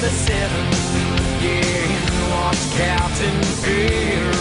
the seven. Yeah, watch Captain Fear.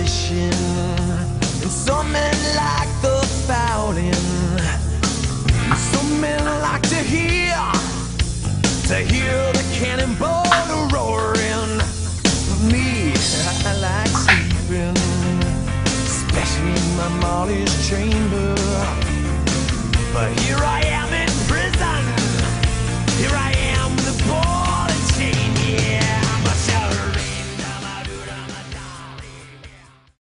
fishing. And some men like the fountain. Some men like to hear, to hear the cannonball roaring. But me, I like sleeping, especially in my Molly's chamber. But here I am.